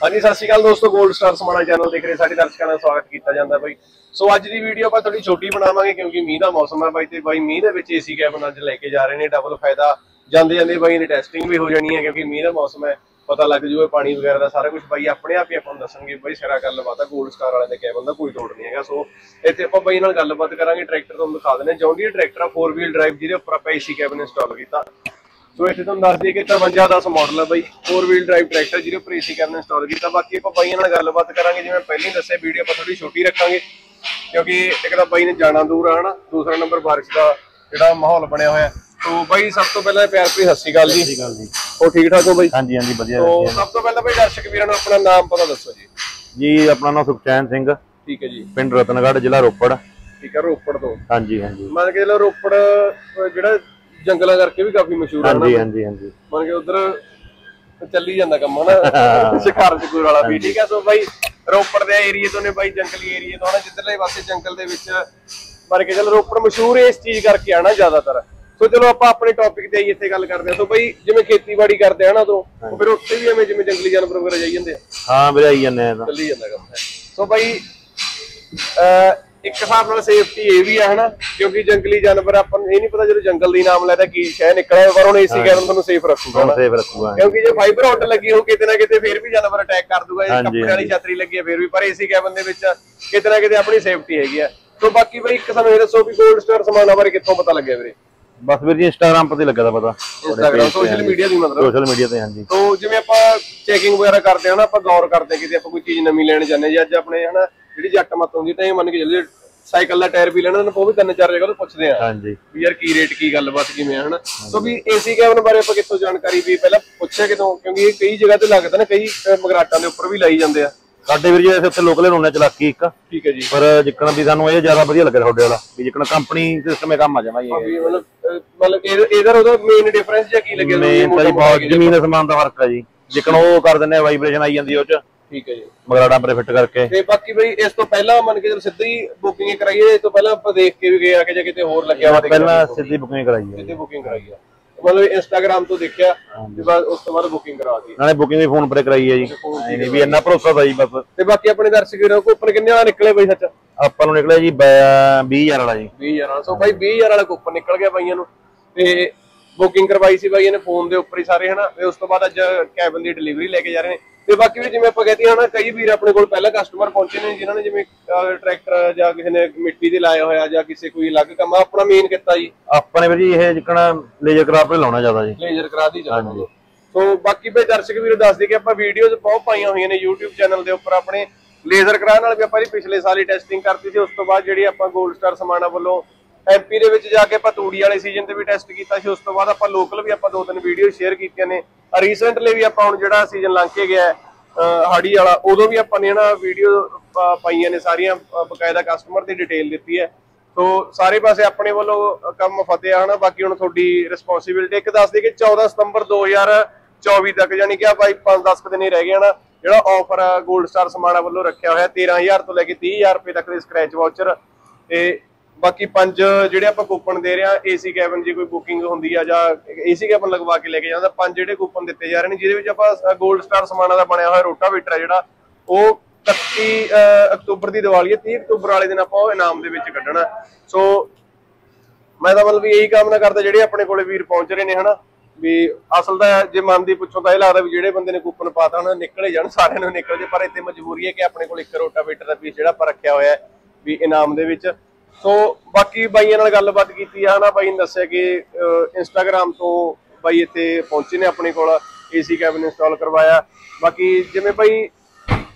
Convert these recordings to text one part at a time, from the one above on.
ਹਾਂਜੀ, ਸਤਿ ਸ਼੍ਰੀ ਅਕਾਲ ਦੋਸਤੋ 골ਡ ਸਟਾਰ ਸਮਾਣਾ ਚੈਨਲ ਦੇਖ ਰਹੇ ਸਾਡੇ ਦਰਸ਼ਕਾਂ ਦਾ ਸਵਾਗਤ ਕੀਤਾ ਜਾਂਦਾ ਬਾਈ। ਸੋ ਅੱਜ ਦੀ ਵੀਡੀਓ ਆਪਾਂ ਥੋੜੀ ਛੋਟੀ ਬਣਾਵਾਂਗੇ ਕਿਉਂਕਿ ਮੀਂਹ ਦਾ ਮੌਸਮ ਹੈ ਬਾਈ ਤੇ ਬਾਈ, ਮੀਂਹ ਦੇ ਵਿੱਚ ਏਸੀ ਕੈਬਨ ਅੱਜ ਲੈ ਕੇ ਜਾ ਰਹੇ ਨੇ ਡਬਲ ਫਾਇਦਾ। ਜਾਂਦੇ ਜਾਂਦੇ ਬਾਈ ਨੇ ਟੈਸਟਿੰਗ ਵੀ ਹੋ ਜਾਣੀ ਹੈ ਕਿਉਂਕਿ ਮੀਂਹ ਦਾ ਮੌਸਮ ਹੈ, ਪਤਾ ਲੱਗ ਜੂਗਾ ਪਾਣੀ ਵਗੈਰਾ ਦਾ ਸਾਰਾ ਕੁਝ ਬਾਈ ਆਪਣੇ ਆਪ ਹੀ ਆਪਾਂ ਨੂੰ ਦੱਸਣਗੇ ਬਾਈ, ਸਾਰਾ ਗੱਲਬਾਤ ਆ 골ਡ ਸਟਾਰ ਵਾਲਿਆਂ ਦੇ ਕੈਬਨ ਦਾ ਕੋਈ ਤੋੜ ਨਹੀਂ ਹੈਗਾ। ਸੋ ਇੱਥੇ ਆਪਾਂ ਬਾਈ ਨਾਲ ਗੱਲਬਾਤ ਕਰਾਂਗੇ ਟਰੈਕਟਰ ਤੁਹਾਨੂੰ ਦਿਖਾ ਦਿੰਦੇ ਜੌਂਡੀ ਟਰੈਕਟਰ ਆ 4 ਵੀਲ ਡਰਾਈਵ ਜਿਹਦੇ ਉੱਪਰ ਆਪਾਂ ਏਸੀ ਕੈਬਨ ਇੰਸਟਾਲ ਕੀਤਾ। ਸੋ ਇੱਥੇ ਤੁਹਾਨੂੰ ਦੱਸ ਦਈਏ ਕਿ 5310 ਮਾਡਲ ਹੈ ਬਾਈ 4 ਵੀਲ ਡਰਾਈਵ ਟਰੈਕਟਰ ਜਿਹਦੇ ਉੱਪਰ ਏਸੀ ਕੈਬਨ ਇੰਸਟਾਲ ਕੀਤਾ। ਬਾਕੀ ਆਪਾਂ ਬਾਈਆਂ ਨਾਲ ਗੱਲਬਾਤ ਕਰਾਂਗੇ ਜਿਵੇਂ ਪਹਿਲਾਂ ਹੀ ਦੱਸਿਆ ਵੀਡੀਓ ਆਪਾਂ ਥੋੜੀ ਛੋਟੀ ਰੱਖਾਂਗੇ ਕਿਉਂਕਿ ਇੱਕ ਤਾਂ ਬਾਈ ਨੇ ਜਾਣਾ ਦੂਰ ਆ ਹਨਾ? ਦੂਸਰਾ ਨੰਬਰ ਬਾਰਿਸ਼ ਦਾ ਜਿਹੜਾ ਮਾਹੌਲ ਬਣਿਆ ਹੋਇਆ। ਸੋ ਬਾਈ ਸਭ ਤੋਂ ਪਹਿਲਾਂ ਪਿਆਰ ਭਰੀ ਸਤਿ ਸ਼੍ਰੀ ਅਕਾਲ ਜੀ। ਉਹ ਠੀਕ ਠਾਕ ਹੋ ਬਾਈ? ਹਾਂਜੀ ਹਾਂਜੀ ਵਧੀਆ ਸੋ ਵਧੀਆ। ਸਭ ਤੋਂ ਪਹਿਲਾਂ ਬਾਈ ਦਰਸ਼ਕ ਵੀਰਾਂ ਨੂੰ ਆਪਣਾ ਨਾਮ ਪਤਾ ਦੱਸੋ ਜੀ। ਜੀ ਆਪਣਾ ਨਾਮ ਸੁਖਚੈਨ ਸਿੰਘ। ਠੀਕ ਹੈ ਜੀ। ਪਿੰਡ ਰਤਨਗੜ੍ਹ ਜ਼ਿਲ੍ਹਾ ਰੋਪੜ। ਠੀਕ ਹੈ ਰੋਪੜ ਤੋਂ। ਹਾਂਜੀ ਹਾਂਜੀ। ਮੰਨ ਕੇ ਚਲੋ ਰੋਪੜ ਜਿਹੜਾ ਜੰਗਲਾਂ ਕਰਕੇ ਵੀ ਕਾਫੀ ਮਸ਼ਹੂਰ ਹੈ ਨਾ ਹਾਂਜੀ ਹਾਂਜੀ ਹਾਂਜੀ। ਮੰਨ ਕੇ ਉਧਰ ਚੱਲੀ ਜਾਂਦਾ ਕੰਮ ਹਨਾ? ਸ਼ਿਕਾਰ ਜਗੂਰ ਵਾਲਾ ਵੀ ਠੀਕ ਹੈ ਸੋ ਬਾਈ ਰੋਪੜ ਦੇ ਏਰੀਏ ਤੋਂ ਨੇ ਬਾਈ ਜੰਗਲੀ ਏਰੀਏ ਤੋਂ ਨਾ ਜਿੱਧਰਲੇ ਪਾਸੇ ਜੰਗਲ ਦੇ ਵਿੱਚ ਮੰਨ ਕੇ ਚਲੋ ਰੋਪੜ ਮਸ਼ਹੂਰ ਇਸ ਚੀਜ਼ ਕਰਕੇ ਆਣਾ ਜ਼ਿਆਦਾਤਰ। ਸੋ ਚਲੋ ਆਪਾਂ ਆਪਣੇ ਟੌਪਿਕ ਤੇ ਆਈਏ ਇੱਥੇ ਗੱਲ ਕਰਦੇ ਹਾਂ ਸੋ ਬਾਈ ਜਿਵੇਂ ਖੇਤੀਬਾੜੀ ਕਰਦੇ ਆ ਨਾ ਤੋਂ ਉਹ ਫਿਰ ਉੱਥੇ ਵੀ ਐਵੇਂ ਜਿਵੇਂ ਜੰਗਲੀ ਜਾਨਵਰ ਵਗੈਰਾ ਜਾਈ ਜਾਂਦੇ ਆ? ਹਾਂ ਵੀਰੇ ਆਈ ਜਾਂਦੇ ਆ ਤਾਂ। ਚੱਲੀ ਜਾਂਦਾ ਕੰਮ ਸੋ ਬਾਈ ਇੱਕ ਹਿਸਾਬ ਨਾਲ ਸੇਫਟੀ ਇਹ ਵੀ ਹੈ ਹਨਾ? ਕਿਉਂਕਿ ਜੰਗਲੀ ਜਾਨਵਰ ਆਪਾਂ ਨੂੰ ਇਹ ਨਹੀਂ ਪਤਾ ਜਦੋਂ ਜੰਗਲ ਦੀ ਨਾਮ ਲੈਦਾ ਕੀ ਸ਼ੈ ਨਿਕਲਿਆ ਪਰ ਹੁਣ ਏਸੀ ਕੈਬਨ ਤੁਹਾਨੂੰ ਸੇਫ ਰੱਖੂਗਾ ਹੁਣ ਨਾ ਸੇਫ ਰੱਖੂਗਾ ਕਿਉਂਕਿ ਜੇ ਫਾਈਬਰ ਹੌਟ ਲੱਗੀ ਹੋ ਕਿਤੇ ਨਾ ਕਿਤੇ ਫਿਰ ਵੀ ਜਾਨਵਰ ਅਟੈਕ ਕਰ ਦੂਗਾ ਜੇ ਹਾਂਜੀ, ਕੱਪੜੇ ਵਾਲੀ। ਛਤਰੀ ਲੱਗੀ ਹੈ ਫਿਰ ਵੀ ਪਰ ਏਸੀ ਕੈਬਨ ਦੇ ਵਿੱਚ ਕਿਤੇ ਨਾ ਕਿਤੇ ਆਪਣੀ ਸੇਫਟੀ ਹੈਗੀ ਆ। ਸੋ ਬਾਕੀ ਬਈ ਇੱਕ ਸਾਨੂੰ ਇਹ ਦੱਸੋ ਵੀ 골ਡ ਸਟਾਰ ਸਮਾਨਾਂ ਬਾਰੇ ਕਿੱਥੋਂ ਪਤਾ ਲੱਗਿਆ ਵੀਰੇ? ਬਸ ਵੀਰ ਜੀ ਇੰਸਟਾਗ੍ਰਾਮ ਤੇ ਲੱਗਾ ਦਾ ਪਤਾ ਇੰਸਟਾਗ੍ਰਾਮ ਸੋਸ਼ਲ ਮੀਡੀਆ ਦੀ ਮਤਲਬ। ਸੋਸ਼ਲ ਮੀਡੀਆ ਤੇ ਹਾਂਜੀ। ਤੋ ਜਿਵੇਂ ਆਪਾਂ ਚੈਕਿੰਗ ਵਗੈਰਾ ਕਰਦੇ ਹਾਂ ਨਾ ਆਪਾਂ ਗੌਰ ਕਰਦੇ ਕਿਤੇ ਆਪਾਂ ਕੋਈ ਚੀਜ਼ ਨਵੀਂ ਲੈਣ ਜਾਂਦੇ ਜੀ ਅੱਜ ਆਪਣੇ ਹਨਾ ਜਿਹੜੀ ਜੱਟ ਮਤ ਹੁੰਦੀ ਤਾਂ ਇਹ ਮੰਨ ਕੇ ਚੱਲੀਏ ਸਾਈਕਲ ਦਾ ਟਾਇਰ ਵੀ ਲੈਣਾ ਉਹਨਾਂ ਉਹ ਵੀ ਤਿੰਨ ਚਾਰ ਜਗ੍ਹਾ ਤੋਂ ਪੁੱਛਦੇ ਆ। ਹਾਂਜੀ। ਵੀ ਯਾਰ ਕੀ ਰੇਟ ਕੀ ਗੱਲਬਾਤ ਕਿਵੇਂ ਹਨਾ? ਸੋ ਵੀ ਏਸੀ ਕੈਬਨ ਬਾਰੇ ਆਪਾਂ ਕਿੱਥੋਂ ਜਾਣਕਾਰੀ ਵੀ ਪਹਿਲਾਂ ਪੁੱਛਿਆ ਕਿਤੋਂ ਕਿਉਂਕਿ ਇਹ ਕਈ ਜਗ੍ਹਾ ਤੇ ਲੱਗਦਾ ਨਾ ਕਈ ਮਗਰਾਟਾਂ ਦੇ ਉੱਪਰ ਵੀ ਲਾਈ ਜਾਂਦੇ ਆ। ਸਾਡੇ ਵੀਰ ਜੀ ਉੱਥੇ ਲੋਕਲ ਲਾਉਣੇ ਚਲਾਕੀ ਇੱਕ। ਠੀਕ ਹੈ ਜੀ। ਪਰ ਜਿੱਕਣ ਵੀ ਸਾਨੂੰ ਇਹ ਜ਼ਿਆਦਾ ਵਧੀਆ ਲੱਗਿਆ ਤੁਹਾਡੇ ਵਾਲਾ ਵੀ ਜਿੱਕਣ ਕੰਪਨੀ ਸਿਸਟਮ ਇਹ ਕੰਮ ਆ ਜਾਵਾ ਜੀ ਵੀ ਮਤਲਬ ਮਤਲਬ ਇਹ- ਇਹਦਾ ਉਹਦਾ ਮੇਨ ਡਿਫਰੈਂਸ ਜਾਂ ਕੀ ਲੱਗਿਆ? ਮੇਨ ਤਾਂ ਜੀ ਬਹੁਤ ਜ਼ਮੀਨ ਅਸਮਾਨ ਦਾ ਫ਼ਰਕ ਆ ਜੀ। ਜਿੱਕਣ ਉਹ ਕਰ ਦਿੰਦੇ ਆ ਵਾਈਬ੍ਰੇਸ਼ਨ ਆਈ ਜਾਂਦੀ ਉਹ ਚ। ਠੀਕ ਹੈ ਜੀ। ਮਗਰਾੜਾ ਪਰੇ ਫਿੱਟ ਕਰਕੇ। ਤੇ ਬਾਕੀ ਬਈ ਇਸ ਤੋਂ ਪਹਿਲਾਂ ਮੰਨ ਕੇ ਚਲ ਸਿੱਧੀ ਬੁਕਿੰਗ ਕਰਾਈਏ ਇਸ ਤੋਂ ਪਹਿਲਾਂ ਆਪਾਂ ਦੇਖ ਕੇ ਵੀ ਗਏ ਆ ਕਿ ਜਾਂ ਕਿਤੇ ਹੋਰ ਲੱਗਿਆ ਵਾ ਪਹਿਲਾਂ ਸਿੱਧੀ ਬੁਕਿੰਗ ਕਰਾਈ ਹੈ ਸਿੱਧੀ ਬੁਕਿੰਗ ਕਰਾਈ ਆ। ਮਤਲਬ ਇੰਸਟਾਗ੍ਰam ਤੋਂ ਦੇਖਿਆ ਤੇ ਬਾਅਦ ਉਸ ਤੋਂ ਬਾਅਦ ਬੁਕਿੰਗ ਕਰਾ ਦਿੱਤੀ। ਨਾਲੇ ਬੁਕਿੰਗ ਵੀ ਫੋਨ ਪਰੇ ਕਰਾਈ ਹੈ ਜੀ। ਨਹੀਂ ਵੀ ਇੰਨਾ ਭਰੋਸਾ ਦਾ ਜੀ ਬਸ। ਤੇ ਬਾਕੀ ਆਪਣੇ ਦਰਸ਼ਕ ਵੀਰੋ ਕੂਪਨ ਕਿੰਨੇ ਵਾਲਾ ਨਿਕਲੇ ਬਈ ਸੱਚ? ਆਪਾਂ ਨੂੰ ਨਿਕਲਿਆ ਜੀ 20000 ਵਾਲਾ ਜੀ। 20000 ਵਾਲਾ। ਸੋ ਬਾਈ 20000 ਵਾਲਾ ਕੂਪਨ ਨਿਕਲ ਗਿਆ ਬਾਈਆਂ ਨੂੰ। ਤੇ ਬੁਕਿੰਗ ਕਰਵਾਈ ਸੀ ਬਾਈਆਂ ਨੇ ਫੋਨ ਦੇ ਉੱਪਰ ਹੀ ਸਾਰੇ ਹਨਾ? ਤੇ ਉਸ ਤੋਂ ਬਾਅਦ ਅੱਜ ਕੈਬਨ ਦੀ ਡਿਲੀਵਰੀ ਲੈ ਕੇ ਜਾ ਰਹੇ ਨੇ। ਤੇ ਬਾਕੀ ਵੀ ਜਿਵੇਂ ਆਪਾਂ ਕਹਤੇ ਹਨਾ ਕਈ ਵੀਰ ਆਪਣੇ ਕੋਲ ਪਹਿਲਾਂ ਕਸਟਮਰ ਪਹੁੰਚੇ ਨੇ ਜਿਨ੍ਹਾਂ ਨੇ ਜਿਵੇਂ ਟਰੈਕਟਰ ਜਾਂ ਕਿਸੇ ਨੇ ਮਿੱਟੀ ਦੇ ਲਾਇਆ ਹੋਇਆ ਜਾਂ ਕਿਸੇ ਕੋਈ ਅਲੱਗ ਕੰਮ ਆਪਣਾ ਮੇਨ ਕੀਤਾ ਜੀ? ਆਪਾਂ ਨੇ ਵੀਰ ਜੀ ਇਹ ਜਿੱਕਣਾ ਲੇਜ਼ਰ ਕਰਾਫਟ ਲਾਉਣਾ ਜ਼ਿਆਦਾ ਜੀ। ਲੇਜ਼ਰ ਕਰਾ ਦੀ ਜਾਂਦੇ ਸੋ ਬਾਕੀ ਵੀ ਦਰਸ਼ਕ ਵੀਰੋ ਦੱਸ ਦੇ ਕਿ ਆਪਾਂ ਵੀਡੀਓਜ਼ ਬਹੁਤ ਪਾਈਆਂ ਹੋਈਆਂ ਨੇ YouTube ਚੈਨਲ ਦੇ ਉੱਪਰ ਆਪਣੇ ਲੇਜ਼ਰ ਕਰਾ ਨਾਲ ਵੀ ਆਪਾਂ ਜੀ ਪਿਛਲੇ ਸਾਲ ਹੀ ਟੈਸਟਿੰਗ ਕਰਤੀ ਸੀ ਉਸ ਤੋਂ ਬਾਅਦ ਜਿਹੜੀ ਆਪਾਂ 골ਡ ਸਟਾਰ ਸਮਾਣਾ ਵੱਲੋਂ ਐਮਪੀ ਦੇ ਵਿੱਚ ਜਾ ਕੇ ਆਪਾਂ ਤੂੜੀ ਵਾਲੇ ਸੀਜ਼ਨ ਤੇ ਵੀ ਟੈਸਟ ਕੀਤਾ ਸੀ, ਉਸ ਤੋਂ ਬਾਅਦ ਆਪਾਂ ਲੋਕਲ ਵੀ ਆਪਾਂ ਦੋ ਤਿੰਨ ਵੀਡੀਓ ਸ਼ੇਅਰ ਕੀਤੀਆਂ ਨੇ। ਰੀਸੈਂਟਲੀ ਵੀ ਆਪਾਂ ਹੁਣ ਜਿਹੜਾ ਸੀਜ਼ਨ ਲੰਘ ਕੇ ਗਿਆ ਹਾੜੀ ਵਾਲਾ, ਉਦੋਂ ਵੀ ਆਪਾਂ ਨੇ ਨਾ ਵੀਡੀਓ ਪਾਈਆਂ ਨੇ ਸਾਰੀਆਂ ਬਕਾਇਦਾ ਕਸਟਮਰ ਦੀ ਡਿਟੇਲ ਦਿੱਤੀ ਹੈ। ਸੋ ਸਾਰੇ ਪਾਸੇ ਆਪਣੇ ਵੱਲੋਂ ਕੰਮ ਫਤਿਹ ਆ ਹਨਾ, ਬਾਕੀ ਹੁਣ ਤੁਹਾਡੀ ਰਿਸਪੌਂਸਿਬਿਲਟੀ ਇੱਕ ਦੱਸ ਦੇ ਕਿ 14 ਸਤੰਬਰ 2024 ਤੱਕ ਯਾਨੀ ਕਿ ਆ ਬਾਈ 5-10 ਦਿਨ ਹੀ ਰਹਿ ਗਏ ਹਨਾ, ਜਿਹੜਾ ਆਫਰ 골ਡ ਸਟਾਰ ਸਮਾਣਾ ਵੱਲੋਂ ਰੱਖਿਆ ਹੋਇਆ 13000 ਤੋਂ ਲੈ ਕੇ 30000 ਰੁਪਏ ਤੱਕ ਦੇ ਸਕ੍ਰੈਚ ਵਾਊਚਰ ਤੇ ਬਾਕੀ ਪੰਜ ਜਿਹੜੇ ਆਪਾਂ ਕੂਪਨ ਦੇ ਰਹੇ ਆ ਏਸੀ ਕੈਬਨ ਜੇ ਕੋਈ ਬੁਕਿੰਗ ਹੁੰਦੀ ਆ ਜਾਂ ਏਸੀ ਕੈਬਨ ਲਗਵਾ ਕੇ ਲੈ ਕੇ ਜਾਂਦਾ, ਪੰਜ ਜਿਹੜੇ ਕੂਪਨ ਦਿੱਤੇ ਜਾ ਰਹੇ ਨੇ, ਜਿਹਦੇ ਵਿੱਚ ਆਪਾਂ 골ਡ ਸਟਾਰ ਸਮਾਣਾ ਦਾ ਬਣਿਆ ਹੋਇਆ ਰੋਟਾਵੇਟਰ ਆ ਜਿਹੜਾ, ਉਹ 31 ਅਕਤੂਬਰ ਦੀ ਦੀਵਾਲੀ ਹੈ 30 ਅਕਤੂਬਰ ਵਾਲੇ ਦਿਨ ਆਪਾਂ ਉਹ ਇਨਾਮ ਦੇ ਵਿੱਚ ਕੱਢਣਾ। ਸੋ ਮੈਂ ਤਾਂ ਮਤਲਬ ਵੀ ਇਹੀ ਕਾਮਨਾ ਕਰਦਾ, ਜਿਹੜੇ ਆਪਣੇ ਕੋਲੇ ਵੀਰ ਪਹੁੰਚ ਰਹੇ ਨੇ, ਹਨਾ, ਵੀ ਅਸਲ ਦਾ ਜੇ ਮਨ ਦੀ ਪੁੱਛੋ ਤਾਂ ਇਹ ਲੱਗਦਾ ਵੀ ਜਿਹੜੇ ਬੰਦੇ ਨੇ ਕੂਪਨ ਪਾਤਾ ਹਨਾ ਨਿਕਲੇ ਜਾਣ, ਸਾਰਿਆਂ ਨੂੰ ਨਿਕਲ ਜੇ ਪਰ ਇੱਥੇ ਮਜਬੂਰੀ ਹੈ ਕਿ ਆਪਣੇ ਕੋਲ ਇੱਕ ਰੋਟਾਵੇਟਰ ਦਾ ਪੀਸ ਜਿਹੜਾ ਆਪਾਂ ਰੱਖਿਆ ਹੋਇਆ ਵੀ ਇਨਾਮ ਦੇ ਵਿੱਚ। ਸੋ ਬਾਕੀ ਬਾਈਆਂ ਨਾਲ ਗੱਲਬਾਤ ਕੀਤੀ ਆ ਹਨਾ? ਬਾਈ ਨੇ ਦੱਸਿਆ ਕਿ ਇੰਸਟਾਗ੍ਰam ਤੋਂ ਬਾਈ ਇੱਥੇ ਪਹੁੰਚੇ ਨੇ ਆਪਣੇ ਕੋਲ ਏਸੀ ਕੈਬਨ ਇੰਸਟਾਲ ਕਰਵਾਇਆ। ਬਾਕੀ ਜਿਵੇਂ ਬਾਈ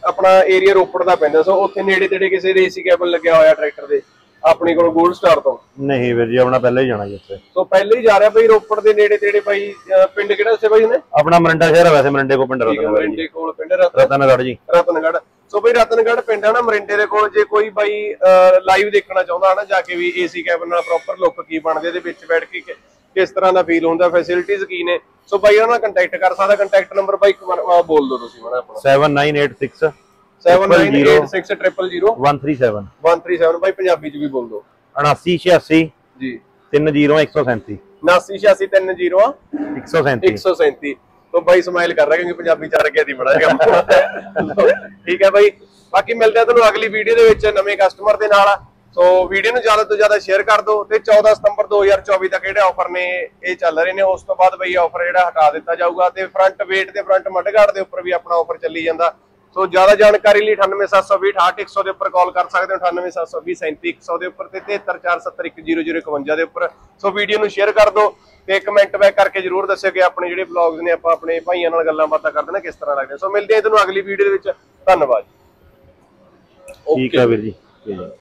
ਆਪਣਾ ਏਰੀਆ ਰੋਪੜ ਦਾ ਪੈਂਦਾ ਸੋ ਉੱਥੇ ਨੇੜੇ ਤੇੜੇ ਕਿਸੇ ਦੇ ਏਸੀ ਕੈਬਨ ਲੱਗਿਆ ਹੋਇਆ ਟਰੈਕਟਰ ਦੇ ਆਪਣੇ ਕੋਲ 골ਡ ਸਟਾਰ ਤੋਂ। ਨਹੀਂ ਵੀਰ ਜੀ ਆਪਣਾ ਪਹਿਲਾਂ ਹੀ ਜਾਣਾ ਜੀ ਉੱਥੇ। ਸੋ ਪਹਿਲੇ ਹੀ ਜਾ ਰਿਹਾ ਬਈ ਰੋਪੜ ਦੇ ਨੇੜੇ ਤੇੜੇ ਬਾਈ ਪਿੰਡ ਕਿਹੜਾ ਉੱਥੇ ਬਾਈ ਨੇ ਆਪਣਾ ਮਰਿੰਡਾ ਸ਼ਹਿਰ ਆ ਵੈਸੇ ਮਰਿੰਡੇ ਕੋ ਪਿੰਡ ਰਤਨਗੜ੍ਹ ਜੀ। ਮਰਿੰਡੇ ਕੋਲ ਪਿੰਡ ਰਤਨ ਰਤਨਗੜ੍ਹ ਜੀ। ਰਤਨਗੜ੍ਹ। ਸੋ ਬਈ ਰਤਨਗੜ੍ਹ ਪਿੰਡ ਹੈ ਨਾ ਮਰਿੰਡੇ ਦੇ ਕੋਲ ਜੇ ਕੋਈ ਬਾਈ ਲਾਈਵ ਦੇਖਣਾ ਚਾਹੁੰਦਾ ਹਨਾ ਜਾ ਕੇ ਵੀ ਏਸੀ ਕੈਬਨ ਨਾਲ ਪ੍ਰੋਪਰ ਲੁੱਕ ਕੀ ਬਣਦੇ ਇਹਦੇ ਵਿੱਚ ਬੈਠ ਕੇ ਕਿਸ ਤਰ੍ਹਾਂ ਦਾ ਫੀਲ ਹੁੰਦਾ ਫੈਸਿਲਿਟੀਆਂ ਕੀ ਨੇ? ਸੋ ਬਾਈ ਉਹਨਾਂ ਨਾਲ ਕੰਟੈਕਟ ਕਰ ਸਕਦਾ ਕੰਟੈਕਟ ਨੰਬਰ ਬਾਈ ਬੋਲ ਦਿਓ ਤੁਸੀਂ ਮਣਾ ਆਪਣਾ। 7986 7986000137 137 ਬਾਈ ਪੰਜਾਬੀ ਚ ਵੀ ਬੋਲ ਦਿਓ। 7986 ਜੀ। 30137 798630 137 137 ਤੋਂ ਬਾਈ ਸਮਾਈਲ ਕਰ ਰਿਹਾ ਕਿਉਂਕਿ ਪੰਜਾਬੀ ਚੜ ਗਿਆ ਦੀ ਬੜਾ ਜਿਹਾ ਠੀਕ ਹੈ ਬਾਈ, ਬਾਕੀ ਮਿਲਦੇ ਆ ਤੁਹਾਨੂੰ ਅਗਲੀ ਵੀਡੀਓ ਦੇ ਵਿੱਚ ਨਵੇਂ ਕਸਟਮਰ ਦੇ ਨਾਲ। ਸੋ ਵੀਡੀਓ ਨੂੰ ਜ਼ਿਆਦਾ ਤੋਂ ਜ਼ਿਆਦਾ ਸ਼ੇਅਰ ਕਰ ਦਿਓ ਤੇ 14 ਸਤੰਬਰ 2024 ਤੱਕ ਜਿਹੜੇ ਆਫਰ ਨੇ, ਇਹ ਚੱਲ ਰਹੇ ਨੇ। ਉਸ ਤੋਂ ਬਾਅਦ ਬਈ ਆਫਰ ਜਿਹੜਾ ਹਟਾ ਦਿੱਤਾ ਜਾਊਗਾ ਤੇ ਫਰੰਟ ਵੇਟ ਤੇ ਫਰੰਟ ਮੱਡਗਾਰਡ ਦੇ ਉੱਪਰ ਵੀ ਆਪਣਾ ਆਫਰ ਚੱਲੀ ਜਾਂਦਾ। ਸੋ ਜ਼ਿਆਦਾ ਜਾਣਕਾਰੀ ਲਈ 98720 6100 ਦੇ ਉੱਪਰ ਕਾਲ ਕਰ ਸਕਦੇ ਹੋ 98720 37100 ਦੇ ਉੱਪਰ ਤੇ 7347100051 ਦੇ ਉੱਪਰ। ਸੋ ਵੀਡੀਓ ਨੂੰ ਸ਼ੇਅਰ ਕਰ ਦਿਓ। ਤੇ ਕਮੈਂਟ ਬੈਕ ਕਰਕੇ ਜਰੂਰ ਦੱਸਿਓ ਕਿ ਆਪਣੇ ਜਿਹੜੇ ਵਲੌਗਸ ਨੇ ਆਪਾਂ ਆਪਣੇ ਭਾਈਆਂ ਨਾਲ ਗੱਲਾਂ ਬਾਤਾਂ ਕਰਦੇ ਨੇ, ਕਿਸ ਤਰ੍ਹਾਂ ਲੱਗਦੇ ਸੋ ਮਿਲਦੇ ਹਾਂ ਤੁਹਾਨੂੰ ਅਗਲੀ ਵੀਡੀਓ ਦੇ ਵਿੱਚ। ਧੰਨਵਾਦ ਠੀਕ ਆ ਵੀਰ ਜੀ।